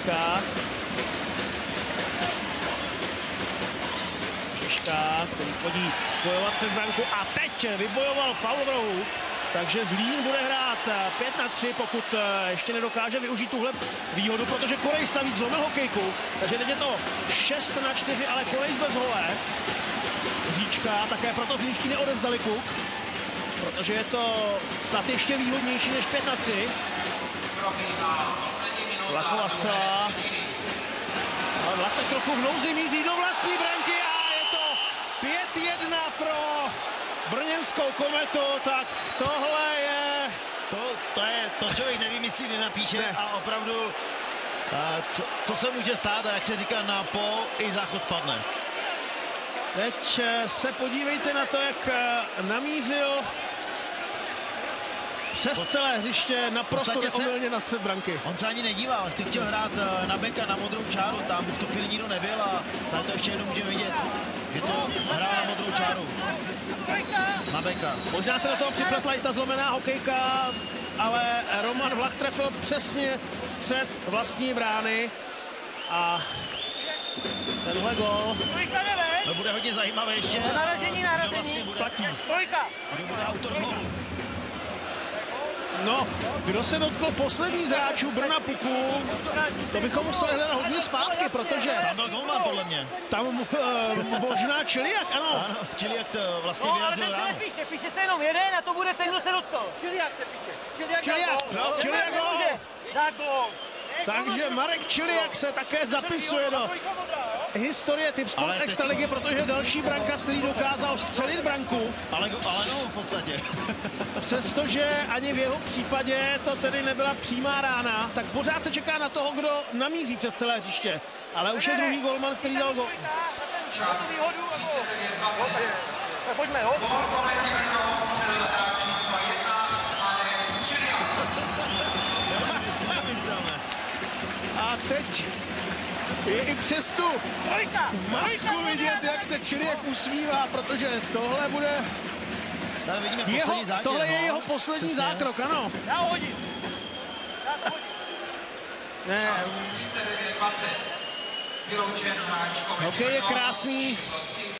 Šiška. Šiška, který chodí bojovat před branku a teď vybojoval faul rohu. Takže Zlín bude hrát 5 na 3, pokud eh, ještě nedokáže využít tuhle výhodu, protože Korejs navíc zlomil hokejku. Takže teď je to 6 na 4, ale Korejs bez hole. Říčka, také proto Zlínští neodevzdali kuk, protože je to snad ještě výhodnější než 5 na 3. Vlachová střela. Ale Vlach tak trochu v nouzi míří do vlastní branky a je to 5-1 pro brněnskou kometu, tak tohle je... To, to je, to člověk nevymyslí, nenapíše Ne. a opravdu, a co, co se může stát a jak se říká na po, i záchod spadne. Teď eh, se podívejte na to, jak eh, namířil přes celé hřiště naprosto neomylně na střed branky. On se ani nedíval, ty chtěl hrát eh, na beka, na modrou čáru, tam v tu chvíli nikdo nebyl a tady to ještě jednou můžeme vidět, že to hrál na modrou čáru. Na beka. Možná se do toho připletla i ta zlomená hokejka, ale Roman Vlach trefil přesně střed vlastní brány a tenhle gol To bude hodně zajímavé ještě. ven. Naražení, Kdo vlastně naražení. bude, platí. Trojka. kdo bude autor gólu. No, kdo se dotkl poslední z hráčů Brna Puku, to bychom museli hledat hodně zpátky, protože Tam byl golman podle mě. tam uh, možná Čiliak, ano. Ano, čili jak to vlastně No, ale vyrazil ten se ráno. nepíše, píše se jenom jeden a to bude ten, kdo se dotkl. Čili jak se píše. Čili jak Čiliak, No, Čiliak gol. Gol. Takže Marek Čiliak se také zapisuje do historie Tipsport Ale teď- Extraligy, protože další brankař, který dokázal střelit branku, Ale, go- ale no, v podstatě. přestože ani v jeho případě to tedy nebyla přímá rána, tak pořád se čeká na toho, kdo namíří přes celé hřiště. Ale už je druhý golman, který dal gol. Čas. 39 Tak pojďme, jo? A teď je i přes tu masku vidět, jak se Čiliak usmívá, protože tohle bude Tady vidíme jeho, zátěž. tohle je no. jeho poslední Přesně. zákrok, ano. Já ho hodím. Ne, 39-20. Vyloučen hráč hokej je krásný, číslo 3.